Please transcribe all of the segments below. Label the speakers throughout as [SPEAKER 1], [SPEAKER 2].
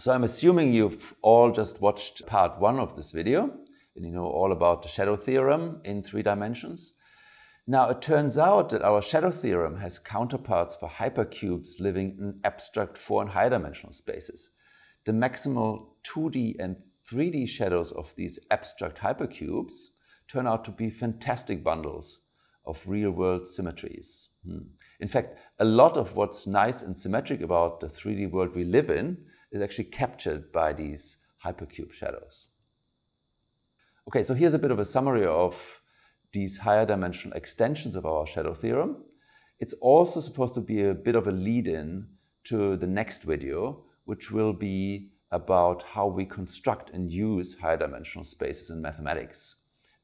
[SPEAKER 1] So I'm assuming you've all just watched part one of this video and you know all about the shadow theorem in three dimensions. Now it turns out that our shadow theorem has counterparts for hypercubes living in abstract four and higher dimensional spaces. The maximal 2D and 3D shadows of these abstract hypercubes turn out to be fantastic bundles of real-world symmetries. Hmm. In fact, a lot of what's nice and symmetric about the 3D world we live in is actually captured by these hypercube shadows. Okay, so here's a bit of a summary of these higher dimensional extensions of our shadow theorem. It's also supposed to be a bit of a lead-in to the next video, which will be about how we construct and use higher dimensional spaces in mathematics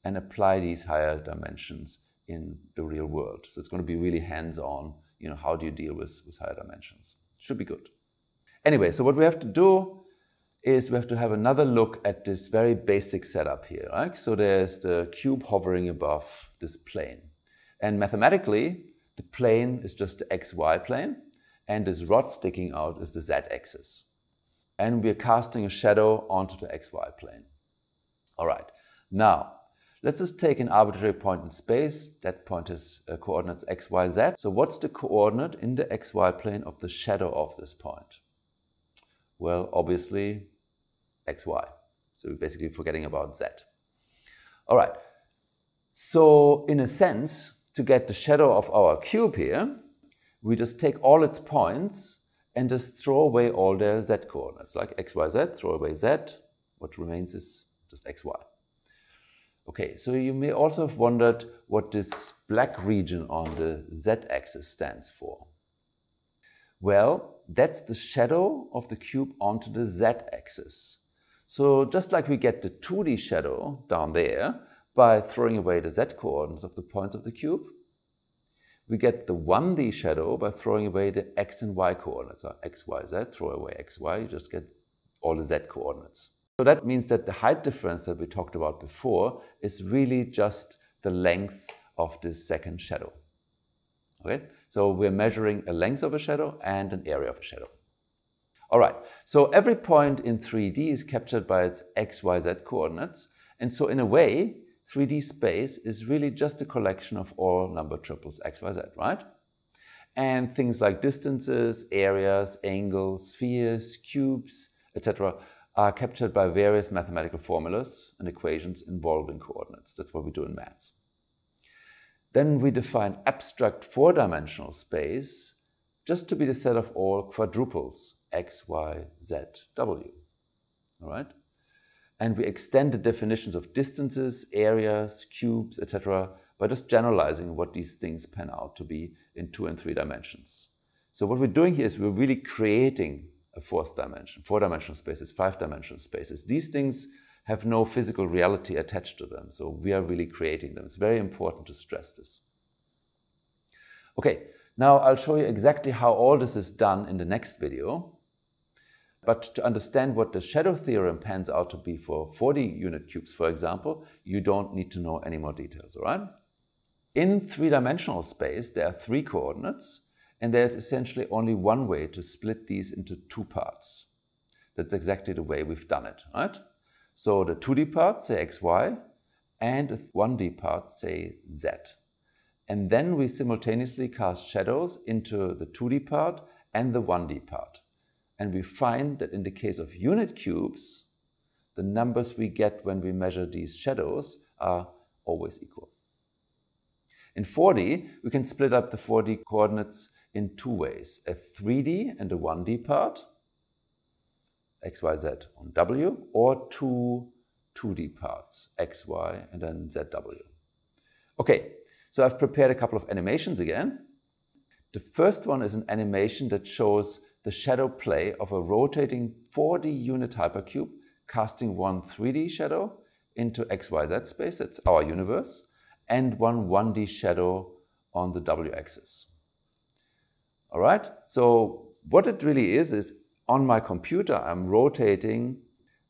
[SPEAKER 1] and apply these higher dimensions in the real world. So it's going to be really hands-on, you know, how do you deal with, with higher dimensions? Should be good. Anyway, so what we have to do is we have to have another look at this very basic setup here. Right? So there's the cube hovering above this plane. And mathematically, the plane is just the xy plane, and this rod sticking out is the z-axis. And we're casting a shadow onto the xy plane. All right, now let's just take an arbitrary point in space. That point is uh, coordinates x, y, z. So what's the coordinate in the xy plane of the shadow of this point? Well, obviously xy. So we're basically forgetting about z. All right. So in a sense, to get the shadow of our cube here, we just take all its points and just throw away all their z coordinates, like x, y, z, throw away z. What remains is just x, y. Okay, so you may also have wondered what this black region on the z-axis stands for. Well, that's the shadow of the cube onto the z-axis. So just like we get the 2D shadow down there by throwing away the z-coordinates of the points of the cube, we get the 1D shadow by throwing away the x and y coordinates. So x, y, z, throw away x, y, you just get all the z coordinates. So that means that the height difference that we talked about before is really just the length of this second shadow. Okay? So we're measuring a length of a shadow and an area of a shadow. All right, so every point in 3D is captured by its x, y, z coordinates. And so in a way, 3D space is really just a collection of all number triples x, y, z, right? And things like distances, areas, angles, spheres, cubes, etc. are captured by various mathematical formulas and equations involving coordinates. That's what we do in maths. Then we define abstract four-dimensional space just to be the set of all quadruples, x, y, z, w. All right? And we extend the definitions of distances, areas, cubes, etc. by just generalizing what these things pan out to be in two and three dimensions. So what we're doing here is we're really creating a fourth dimension, four-dimensional spaces, five-dimensional spaces. These things have no physical reality attached to them. So we are really creating them. It's very important to stress this. Okay, now I'll show you exactly how all this is done in the next video. But to understand what the shadow theorem pans out to be for 4D unit cubes, for example, you don't need to know any more details, all right? In three-dimensional space, there are three coordinates, and there's essentially only one way to split these into two parts. That's exactly the way we've done it, right? So the 2D part, say xy, and the 1D part, say z. And then we simultaneously cast shadows into the 2D part and the 1D part. And we find that in the case of unit cubes, the numbers we get when we measure these shadows are always equal. In 4D, we can split up the 4D coordinates in two ways, a 3D and a 1D part, x, y, z on w, or two 2D parts, x, y, and then z, w. Okay, so I've prepared a couple of animations again. The first one is an animation that shows the shadow play of a rotating 4D unit hypercube casting one 3D shadow into XYZ space, that's our universe, and one 1D shadow on the W axis. All right, so what it really is, is on my computer, I'm rotating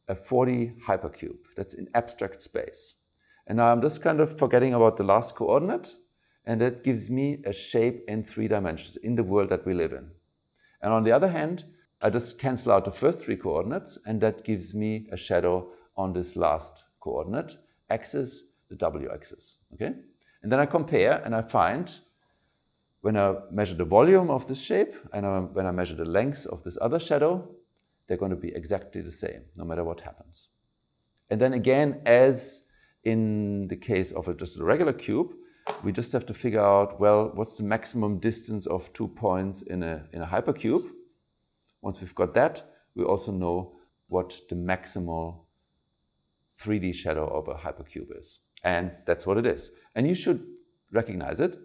[SPEAKER 1] a 4D hypercube that's in abstract space. And now I'm just kind of forgetting about the last coordinate, and that gives me a shape in three dimensions in the world that we live in. And on the other hand, I just cancel out the first three coordinates, and that gives me a shadow on this last coordinate, axis, the w-axis, okay? And then I compare and I find when I measure the volume of this shape and um, when I measure the length of this other shadow, they're going to be exactly the same, no matter what happens. And then again, as in the case of a, just a regular cube, we just have to figure out, well, what's the maximum distance of two points in a, in a hypercube? Once we've got that, we also know what the maximal 3D shadow of a hypercube is. And that's what it is. And you should recognize it.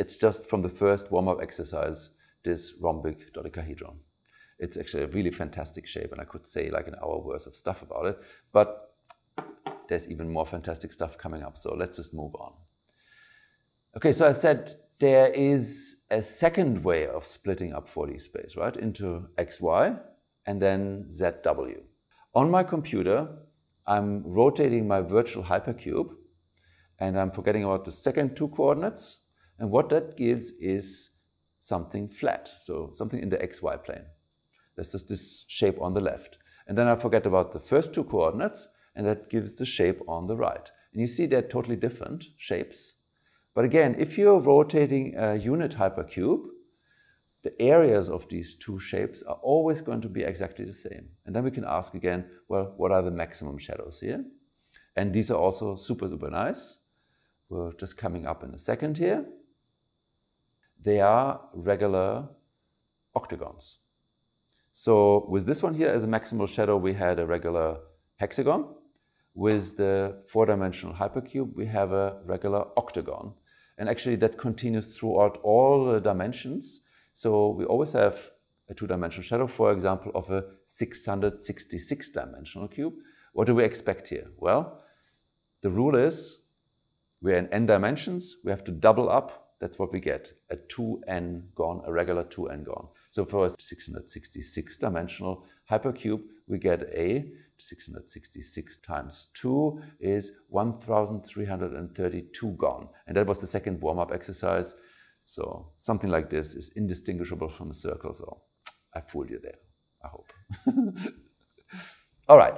[SPEAKER 1] It's just from the first warm-up exercise, this rhombic dodecahedron. It's actually a really fantastic shape, and I could say like an hour worth of stuff about it. But there's even more fantastic stuff coming up, so let's just move on. Okay, so I said there is a second way of splitting up 4D space, right, into xy and then zw. On my computer, I'm rotating my virtual hypercube and I'm forgetting about the second two coordinates. And what that gives is something flat, so something in the xy plane. That's just this shape on the left. And then I forget about the first two coordinates, and that gives the shape on the right. And you see they're totally different shapes. But again, if you're rotating a unit hypercube, the areas of these two shapes are always going to be exactly the same. And then we can ask again, well, what are the maximum shadows here? And these are also super, super nice. We're just coming up in a second here. They are regular octagons. So with this one here as a maximal shadow, we had a regular hexagon. With the four-dimensional hypercube, we have a regular octagon. And actually that continues throughout all the dimensions. So we always have a two-dimensional shadow, for example, of a 666-dimensional cube. What do we expect here? Well, the rule is we're in n dimensions, we have to double up, that's what we get, a 2n-gon, a regular 2n-gon. So for a 666-dimensional hypercube, we get a 666 times 2 is 1,332 gon. And that was the second warm-up exercise. So something like this is indistinguishable from a circle. So I fooled you there, I hope. All right.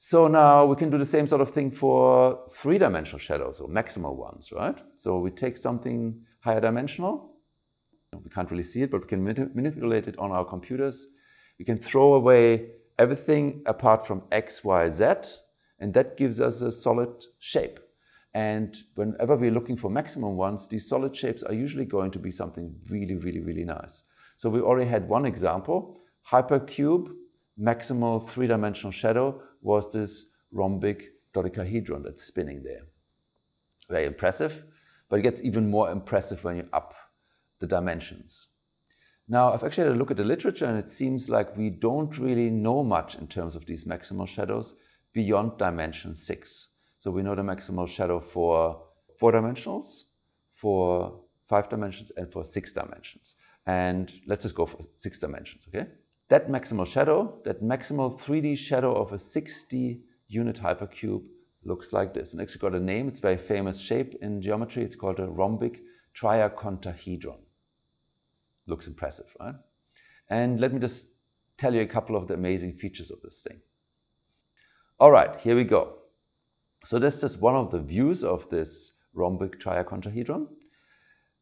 [SPEAKER 1] So now we can do the same sort of thing for three-dimensional shadows, or maximal ones, right? So we take something higher dimensional. We can't really see it, but we can manipulate it on our computers. We can throw away everything apart from x, y, z, and that gives us a solid shape. And whenever we're looking for maximum ones, these solid shapes are usually going to be something really, really, really nice. So we already had one example. Hypercube, maximal three-dimensional shadow was this rhombic dodecahedron that's spinning there. Very impressive, but it gets even more impressive when you up the dimensions. Now, I've actually had a look at the literature and it seems like we don't really know much in terms of these maximal shadows beyond dimension six. So we know the maximal shadow for four dimensionals, for five dimensions, and for six dimensions. And let's just go for six dimensions, okay? That maximal shadow, that maximal 3D shadow of a 6D unit hypercube looks like this. And actually got a name, it's a very famous shape in geometry. It's called a rhombic triacontahedron. Looks impressive, right? And let me just tell you a couple of the amazing features of this thing. All right, here we go. So this is one of the views of this rhombic triacontahedron.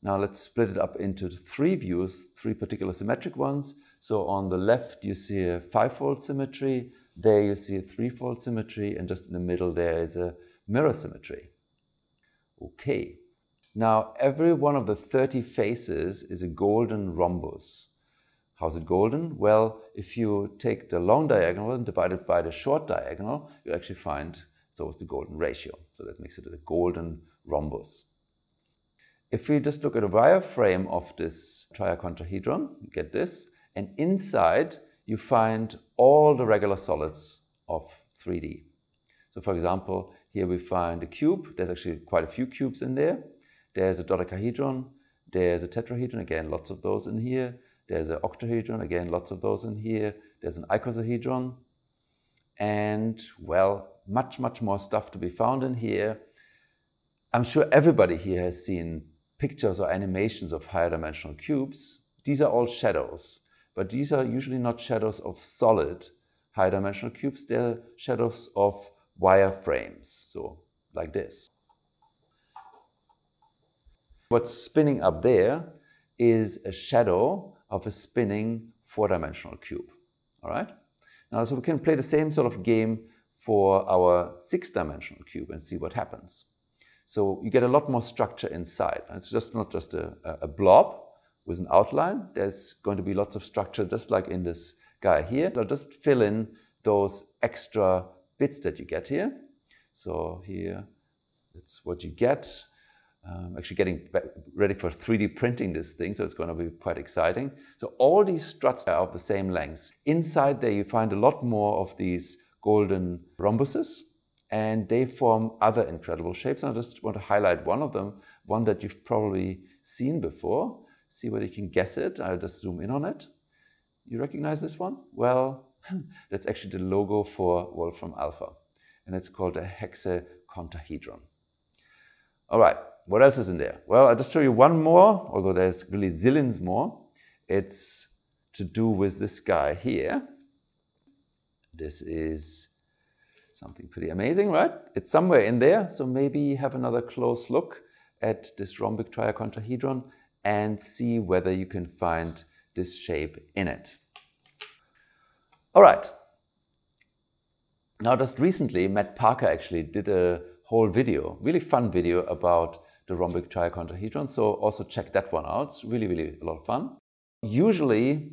[SPEAKER 1] Now let's split it up into three views, three particular symmetric ones. So on the left you see a five-fold symmetry, there you see a three-fold symmetry, and just in the middle there is a mirror symmetry. Okay, now every one of the 30 faces is a golden rhombus. How's it golden? Well, if you take the long diagonal and divide it by the short diagonal, you actually find it's always the golden ratio. So that makes it a golden rhombus. If we just look at a wireframe of this triacontahedron, you get this, and inside you find all the regular solids of 3D. So for example, here we find a cube. There's actually quite a few cubes in there. There's a dodecahedron. There's a tetrahedron, again, lots of those in here. There's an octahedron, again, lots of those in here. There's an icosahedron. And, well, much, much more stuff to be found in here. I'm sure everybody here has seen pictures or animations of higher dimensional cubes. These are all shadows. but these are usually not shadows of solid high dimensional cubes, they're shadows of wireframes, so like this. What's spinning up there is a shadow of a spinning four-dimensional cube, all right? Now, so we can play the same sort of game for our six-dimensional cube and see what happens. So you get a lot more structure inside. It's just not just a, a blob with an outline. There's going to be lots of structure just like in this guy here. So just fill in those extra bits that you get here. So here, that's what you get. Um, actually getting ready for 3D printing this thing, so it's going to be quite exciting. So all these struts are of the same length. Inside there you find a lot more of these golden rhombuses, and they form other incredible shapes. And I just want to highlight one of them, one that you've probably seen before. See whether you can guess it. I'll just zoom in on it. You recognize this one? Well, that's actually the logo for Wolfram Alpha, and it's called a hexecontahedron. All right, what else is in there? Well, I'll just show you one more, although there's really zillions more. It's to do with this guy here. This is something pretty amazing, right? It's somewhere in there, so maybe have another close look at this rhombic triacontahedron and see whether you can find this shape in it. All right. Now, just recently, Matt Parker actually did a whole video, really fun video about the rhombic triacontahedron. So also check that one out. It's really, really a lot of fun. Usually,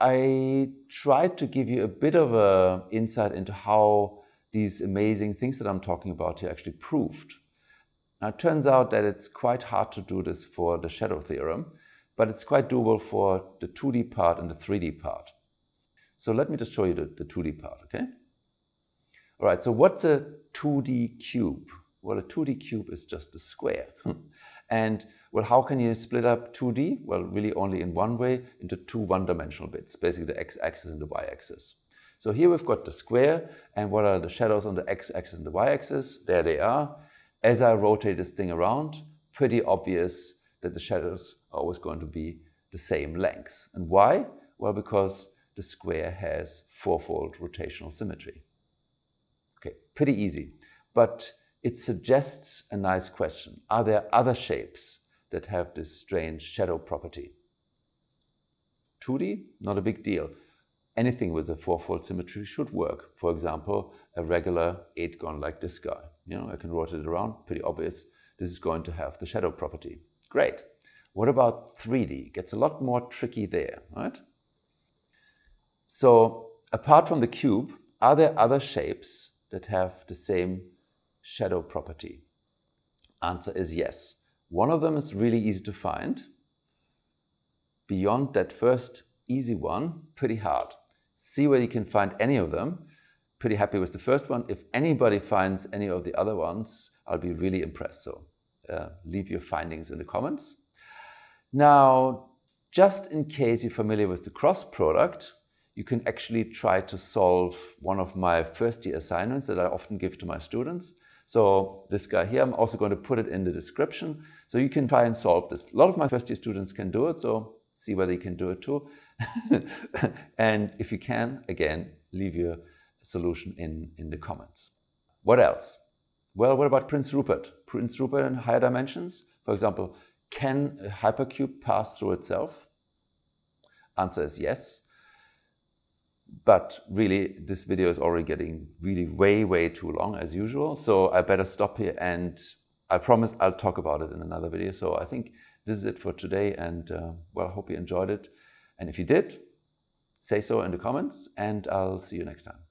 [SPEAKER 1] I tried to give you a bit of a insight into how these amazing things that I'm talking about here actually proved. Now, it turns out that it's quite hard to do this for the shadow theorem, but it's quite doable for the 2D part and the 3D part. So let me just show you the, the 2D part, okay? All right, so what's a 2D cube? Well, a 2D cube is just a square. Hmm. And well, how can you split up 2D? Well, really only in one way, into two one-dimensional bits, basically the x-axis and the y-axis. So here we've got the square, and what are the shadows on the x-axis and the y-axis? There they are. As I rotate this thing around, pretty obvious that the shadows are always going to be the same length. And why? Well, because the square has fourfold rotational symmetry. Okay, pretty easy. But it suggests a nice question. Are there other shapes that have this strange shadow property? 2D, not a big deal. Anything with a fourfold symmetry should work. For example, a regular eight-gon like this guy. You know, I can rotate it around, pretty obvious. This is going to have the shadow property. Great. What about 3D? Gets a lot more tricky there, right? So apart from the cube, are there other shapes that have the same shadow property? Answer is yes. One of them is really easy to find. Beyond that first easy one, pretty hard. See where you can find any of them. Pretty happy with the first one. If anybody finds any of the other ones, I'll be really impressed. So uh, leave your findings in the comments. Now, just in case you're familiar with the cross product, you can actually try to solve one of my first year assignments that I often give to my students. So this guy here, I'm also going to put it in the description. So you can try and solve this. A lot of my first year students can do it, so see whether you can do it too. and if you can, again, leave your solution in, in the comments. What else? Well, what about Prince Rupert? Prince Rupert in higher dimensions? For example, can a hypercube pass through itself? Answer is yes. But really, this video is already getting really way, way too long as usual. So I better stop here and I promise I'll talk about it in another video. So I think this is it for today. And uh, well, I hope you enjoyed it. And if you did, say so in the comments and I'll see you next time.